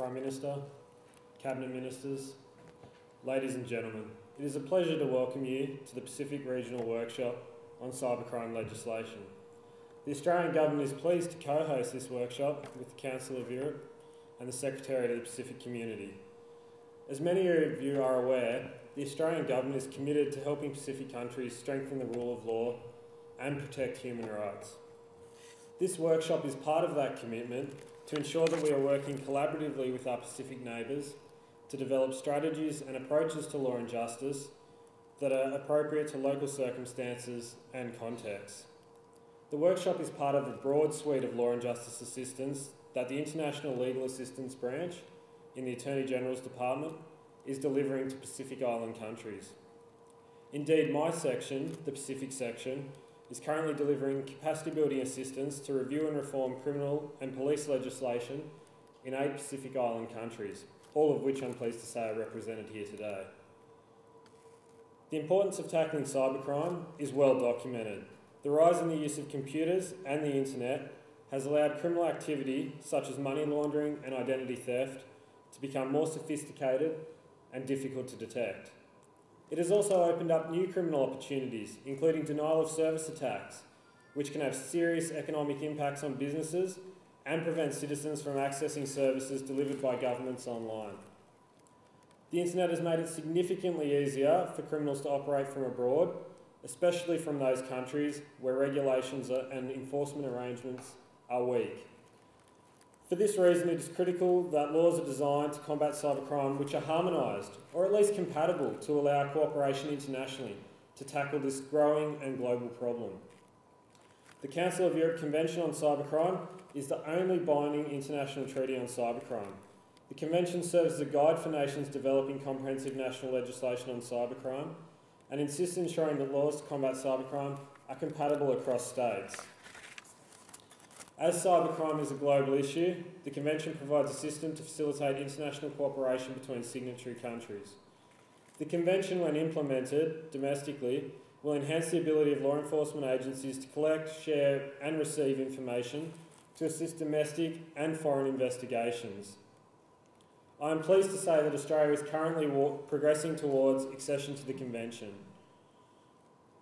Prime Minister, Cabinet Ministers, ladies and gentlemen, it is a pleasure to welcome you to the Pacific Regional Workshop on cybercrime legislation. The Australian Government is pleased to co-host this workshop with the Council of Europe and the Secretariat of the Pacific Community. As many of you are aware, the Australian Government is committed to helping Pacific countries strengthen the rule of law and protect human rights. This workshop is part of that commitment to ensure that we are working collaboratively with our Pacific neighbours to develop strategies and approaches to law and justice that are appropriate to local circumstances and contexts. The workshop is part of a broad suite of law and justice assistance that the International Legal Assistance Branch in the Attorney General's Department is delivering to Pacific Island countries. Indeed, my section, the Pacific section, is currently delivering capacity building assistance to review and reform criminal and police legislation in eight Pacific Island countries, all of which I'm pleased to say are represented here today. The importance of tackling cybercrime is well documented. The rise in the use of computers and the internet has allowed criminal activity such as money laundering and identity theft to become more sophisticated and difficult to detect. It has also opened up new criminal opportunities, including denial of service attacks, which can have serious economic impacts on businesses and prevent citizens from accessing services delivered by governments online. The internet has made it significantly easier for criminals to operate from abroad, especially from those countries where regulations and enforcement arrangements are weak. For this reason, it is critical that laws are designed to combat cybercrime which are harmonised, or at least compatible, to allow cooperation internationally to tackle this growing and global problem. The Council of Europe Convention on Cybercrime is the only binding international treaty on cybercrime. The Convention serves as a guide for nations developing comprehensive national legislation on cybercrime and insists in ensuring that laws to combat cybercrime are compatible across states. As cybercrime is a global issue, the Convention provides a system to facilitate international cooperation between signatory countries. The Convention, when implemented domestically, will enhance the ability of law enforcement agencies to collect, share, and receive information to assist domestic and foreign investigations. I am pleased to say that Australia is currently progressing towards accession to the Convention.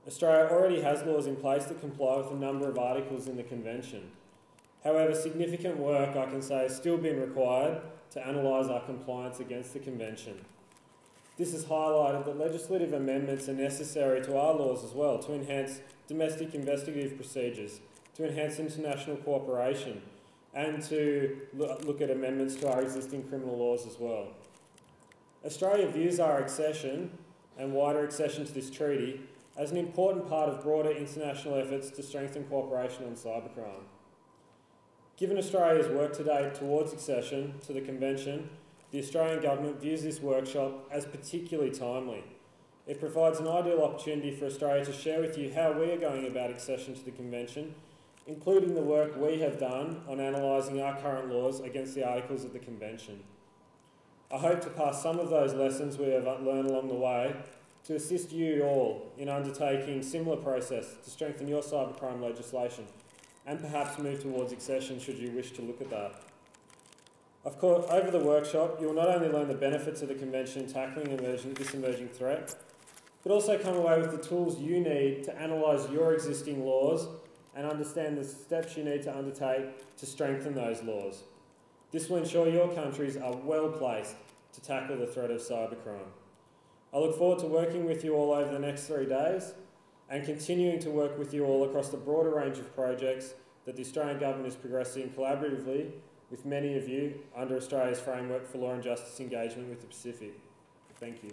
Australia already has laws in place that comply with a number of articles in the Convention. However, significant work, I can say, has still been required to analyse our compliance against the Convention. This has highlighted that legislative amendments are necessary to our laws as well to enhance domestic investigative procedures, to enhance international cooperation, and to look at amendments to our existing criminal laws as well. Australia views our accession and wider accession to this treaty as an important part of broader international efforts to strengthen cooperation on cybercrime. Given Australia's work to date towards accession to the Convention, the Australian Government views this workshop as particularly timely. It provides an ideal opportunity for Australia to share with you how we are going about accession to the Convention, including the work we have done on analysing our current laws against the Articles of the Convention. I hope to pass some of those lessons we have learned along the way to assist you all in undertaking similar process to strengthen your cybercrime legislation and perhaps move towards accession should you wish to look at that. Of course, over the workshop, you'll not only learn the benefits of the Convention in tackling emerging, this emerging threat, but also come away with the tools you need to analyse your existing laws and understand the steps you need to undertake to strengthen those laws. This will ensure your countries are well placed to tackle the threat of cybercrime. I look forward to working with you all over the next three days and continuing to work with you all across the broader range of projects that the Australian Government is progressing collaboratively with many of you under Australia's framework for law and justice engagement with the Pacific. Thank you.